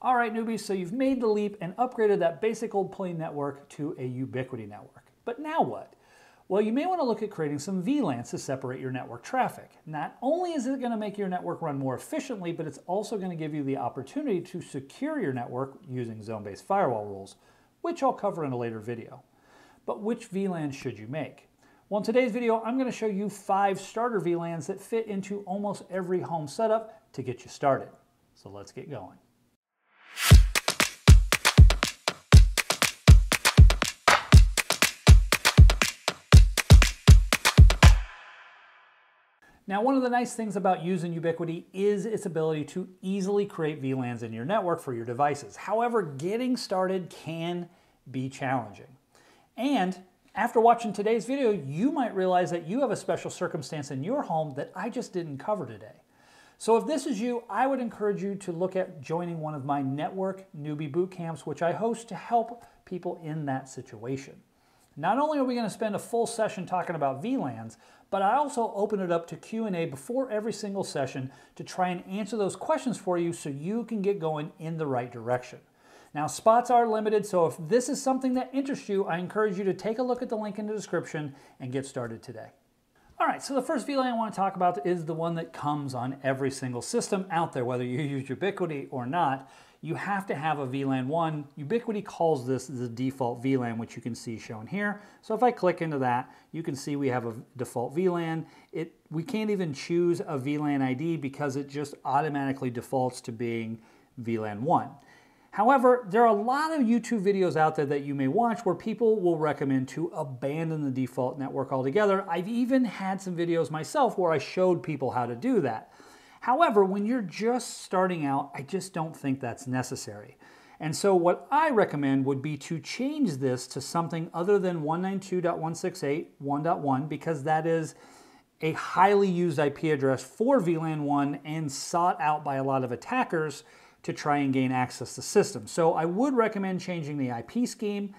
All right, newbies, so you've made the leap and upgraded that basic old plain network to a Ubiquiti network. But now what? Well, you may want to look at creating some VLANs to separate your network traffic. Not only is it going to make your network run more efficiently, but it's also going to give you the opportunity to secure your network using zone-based firewall rules, which I'll cover in a later video. But which VLAN should you make? Well, in today's video, I'm going to show you five starter VLANs that fit into almost every home setup to get you started. So let's get going. Now, one of the nice things about using Ubiquiti is its ability to easily create VLANs in your network for your devices. However, getting started can be challenging. And after watching today's video, you might realize that you have a special circumstance in your home that I just didn't cover today. So if this is you, I would encourage you to look at joining one of my network newbie boot camps, which I host to help people in that situation. Not only are we going to spend a full session talking about VLANs, but I also open it up to Q&A before every single session to try and answer those questions for you so you can get going in the right direction. Now spots are limited, so if this is something that interests you, I encourage you to take a look at the link in the description and get started today. All right, so the first VLAN I want to talk about is the one that comes on every single system out there, whether you use Ubiquiti or not you have to have a VLAN 1. Ubiquiti calls this the default VLAN, which you can see shown here. So if I click into that, you can see we have a default VLAN. It, we can't even choose a VLAN ID because it just automatically defaults to being VLAN 1. However, there are a lot of YouTube videos out there that you may watch where people will recommend to abandon the default network altogether. I've even had some videos myself where I showed people how to do that. However, when you're just starting out, I just don't think that's necessary. And so what I recommend would be to change this to something other than 192.168.1.1 because that is a highly used IP address for VLAN 1 and sought out by a lot of attackers to try and gain access to systems. So I would recommend changing the IP scheme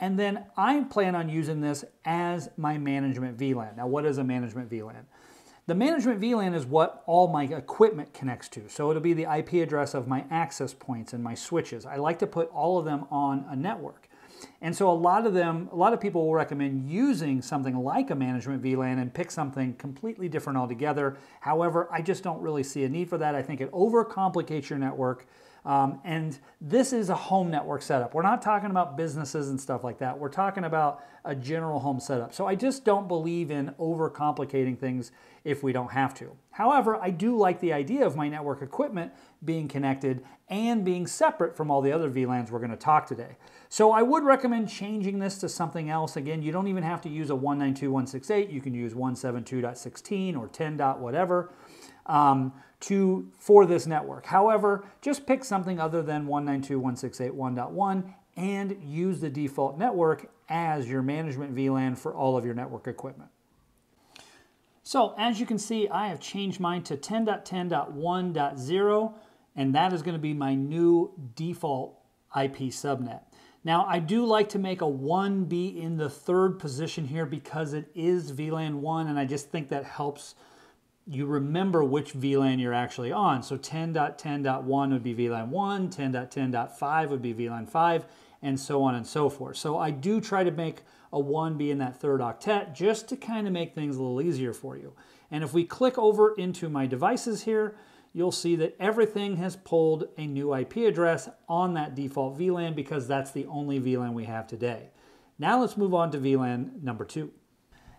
and then I plan on using this as my management VLAN. Now what is a management VLAN? The management VLAN is what all my equipment connects to. So it'll be the IP address of my access points and my switches. I like to put all of them on a network. And so a lot of them, a lot of people will recommend using something like a management VLAN and pick something completely different altogether. However, I just don't really see a need for that. I think it overcomplicates your network. Um, and this is a home network setup. We're not talking about businesses and stuff like that. We're talking about a general home setup. So I just don't believe in overcomplicating things if we don't have to. However, I do like the idea of my network equipment being connected and being separate from all the other VLANs we're going to talk today. So I would recommend changing this to something else. Again, you don't even have to use a 192.168. You can use 172.16 or 10. whatever um, to, for this network. However, just pick something other than 192.168.1.1 and use the default network as your management VLAN for all of your network equipment. So as you can see, I have changed mine to 10.10.1.0, and that is going to be my new default IP subnet. Now, I do like to make a 1 be in the third position here because it is VLAN 1, and I just think that helps you remember which VLAN you're actually on. So 10.10.1 would be VLAN 1, 10.10.5 would be VLAN 5, and so on and so forth. So I do try to make a 1 be in that third octet just to kind of make things a little easier for you. And if we click over into my devices here, you'll see that everything has pulled a new IP address on that default VLAN because that's the only VLAN we have today. Now let's move on to VLAN number two.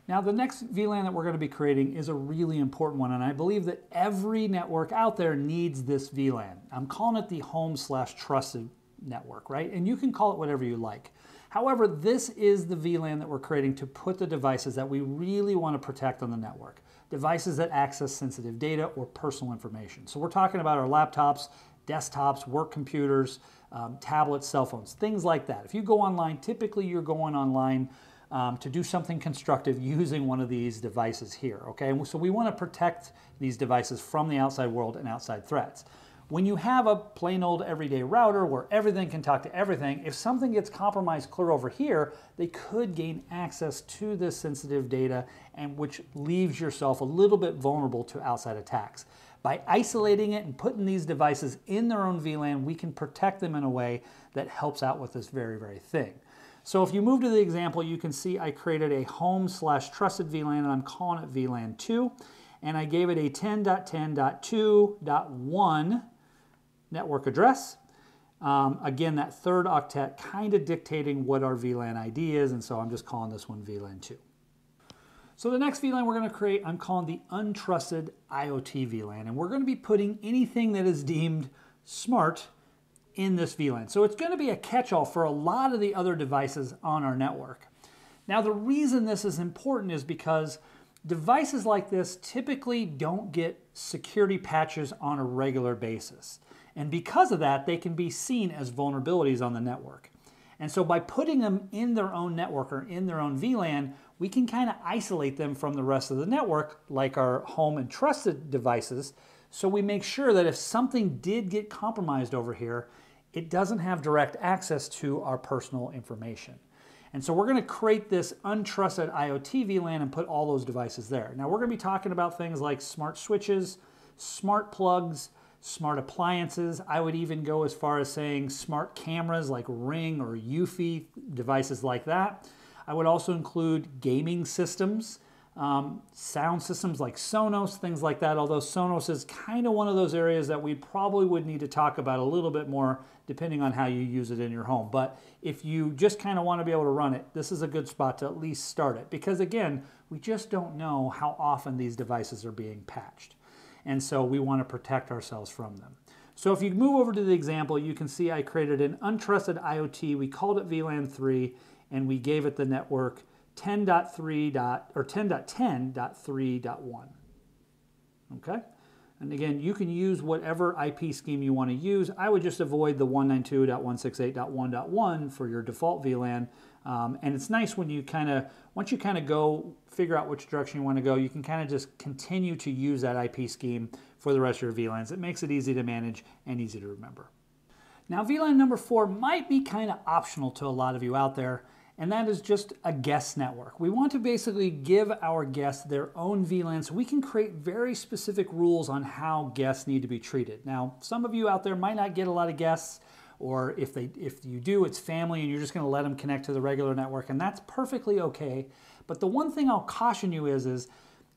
Now the next VLAN that we're going to be creating is a really important one and I believe that every network out there needs this VLAN. I'm calling it the home slash trusted network, right? And you can call it whatever you like. However, this is the VLAN that we're creating to put the devices that we really want to protect on the network. Devices that access sensitive data or personal information. So we're talking about our laptops, desktops, work computers, um, tablets, cell phones, things like that. If you go online, typically you're going online um, to do something constructive using one of these devices here, okay? So we want to protect these devices from the outside world and outside threats. When you have a plain old everyday router where everything can talk to everything, if something gets compromised clear over here, they could gain access to this sensitive data and which leaves yourself a little bit vulnerable to outside attacks. by isolating it and putting these devices in their own VLAN, we can protect them in a way that helps out with this very, very thing. So if you move to the example, you can see I created a home slash trusted VLAN and I'm calling it VLAN 2. And I gave it a 10.10.2.1 network address. Um, again, that third octet kind of dictating what our VLAN ID is, and so I'm just calling this one VLAN 2. So the next VLAN we're going to create, I'm calling the untrusted IoT VLAN, and we're going to be putting anything that is deemed smart in this VLAN. So it's going to be a catch-all for a lot of the other devices on our network. Now the reason this is important is because devices like this typically don't get security patches on a regular basis. And because of that, they can be seen as vulnerabilities on the network. And so by putting them in their own network or in their own VLAN, we can kind of isolate them from the rest of the network, like our home and trusted devices. So we make sure that if something did get compromised over here, it doesn't have direct access to our personal information. And so we're going to create this untrusted IoT VLAN and put all those devices there. Now we're going to be talking about things like smart switches, smart plugs, smart appliances. I would even go as far as saying smart cameras like Ring or Eufy, devices like that. I would also include gaming systems, um, sound systems like Sonos, things like that, although Sonos is kind of one of those areas that we probably would need to talk about a little bit more depending on how you use it in your home. But if you just kind of want to be able to run it, this is a good spot to at least start it because again, we just don't know how often these devices are being patched and so we want to protect ourselves from them. So if you move over to the example, you can see I created an untrusted IoT. We called it VLAN 3, and we gave it the network 10.3. or 10.10.3.1. Okay? And again, you can use whatever IP scheme you want to use. I would just avoid the 192.168.1.1 for your default VLAN. Um, and it's nice when you kind of, once you kind of go figure out which direction you want to go, you can kind of just continue to use that IP scheme for the rest of your VLANs. It makes it easy to manage and easy to remember. Now VLAN number four might be kind of optional to a lot of you out there and that is just a guest network. We want to basically give our guests their own VLAN so we can create very specific rules on how guests need to be treated. Now, some of you out there might not get a lot of guests, or if, they, if you do, it's family and you're just gonna let them connect to the regular network, and that's perfectly okay. But the one thing I'll caution you is, is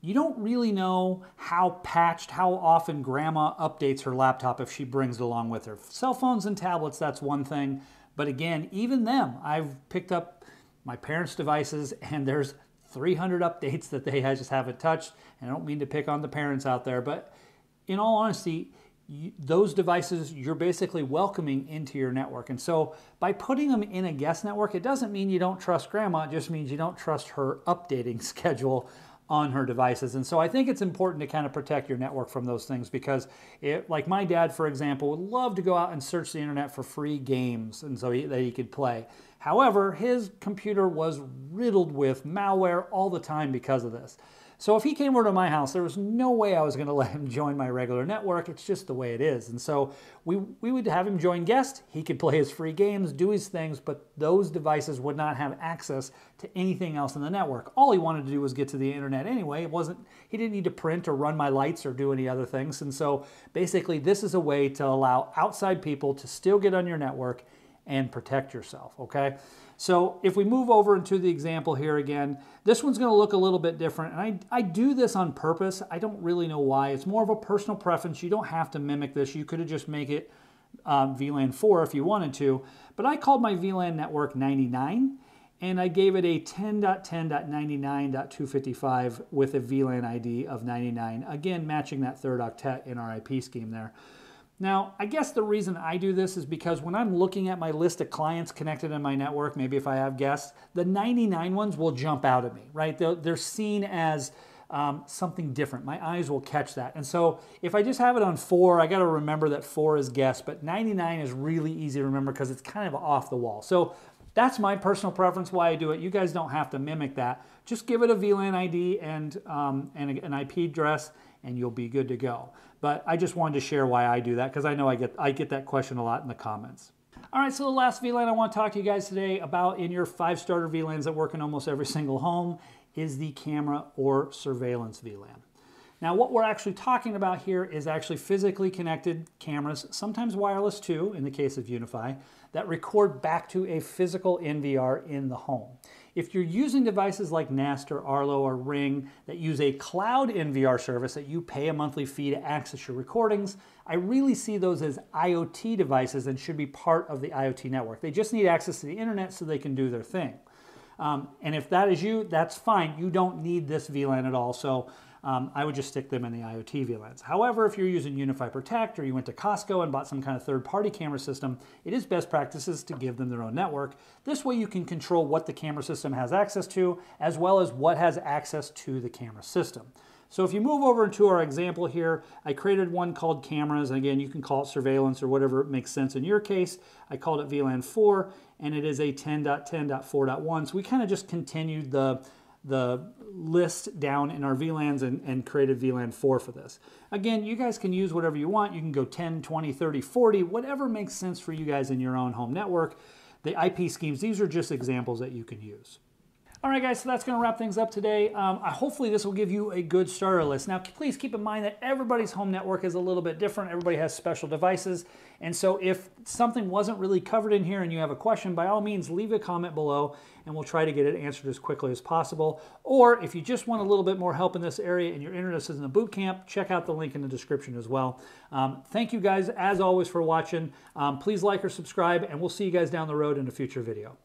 you don't really know how patched, how often grandma updates her laptop if she brings it along with her. Cell phones and tablets, that's one thing. But again, even them, I've picked up my parents' devices, and there's 300 updates that they just haven't touched. And I don't mean to pick on the parents out there, but in all honesty, you, those devices you're basically welcoming into your network. And so by putting them in a guest network, it doesn't mean you don't trust grandma, it just means you don't trust her updating schedule on her devices. And so I think it's important to kind of protect your network from those things because it, like my dad, for example, would love to go out and search the internet for free games and so he, that he could play. However, his computer was riddled with malware all the time because of this. So if he came over to my house, there was no way I was going to let him join my regular network. It's just the way it is. And so we, we would have him join guest. He could play his free games, do his things, but those devices would not have access to anything else in the network. All he wanted to do was get to the internet anyway. It wasn't, he didn't need to print or run my lights or do any other things. And so basically this is a way to allow outside people to still get on your network and protect yourself, okay? So if we move over into the example here again, this one's gonna look a little bit different. And I, I do this on purpose. I don't really know why. It's more of a personal preference. You don't have to mimic this. You could have just make it um, VLAN 4 if you wanted to. But I called my VLAN network 99 and I gave it a 10.10.99.255 with a VLAN ID of 99, again matching that third octet in our IP scheme there. Now, I guess the reason I do this is because when I'm looking at my list of clients connected in my network, maybe if I have guests, the 99 ones will jump out at me, right? They're, they're seen as um, something different. My eyes will catch that. And so if I just have it on four, I got to remember that four is guest, but 99 is really easy to remember because it's kind of off the wall. So that's my personal preference why I do it. You guys don't have to mimic that. Just give it a VLAN ID and, um, and an IP address and you'll be good to go. But I just wanted to share why I do that because I know I get, I get that question a lot in the comments. All right, so the last VLAN I want to talk to you guys today about in your five starter VLANs that work in almost every single home is the camera or surveillance VLAN. Now what we're actually talking about here is actually physically connected cameras, sometimes wireless too, in the case of UniFi, that record back to a physical NVR in the home. If you're using devices like Nest or Arlo or Ring that use a cloud NVR service that you pay a monthly fee to access your recordings, I really see those as IoT devices and should be part of the IoT network. They just need access to the internet so they can do their thing. Um, and if that is you, that's fine. You don't need this VLAN at all. So um, I would just stick them in the IoT VLANs. However, if you're using UniFi Protect or you went to Costco and bought some kind of third-party camera system, it is best practices to give them their own network. This way you can control what the camera system has access to, as well as what has access to the camera system. So if you move over to our example here, I created one called cameras. And again, you can call it surveillance or whatever makes sense in your case. I called it VLAN 4, and it is a 10.10.4.1. So we kind of just continued the the list down in our VLANs and, and created VLAN 4 for this. Again, you guys can use whatever you want. You can go 10, 20, 30, 40, whatever makes sense for you guys in your own home network. The IP schemes, these are just examples that you can use. All right, guys, so that's going to wrap things up today. Um, hopefully this will give you a good starter list. Now, please keep in mind that everybody's home network is a little bit different. Everybody has special devices. And so if something wasn't really covered in here and you have a question, by all means, leave a comment below and we'll try to get it answered as quickly as possible. Or if you just want a little bit more help in this area and you're interested in the boot camp, check out the link in the description as well. Um, thank you guys, as always, for watching. Um, please like or subscribe, and we'll see you guys down the road in a future video.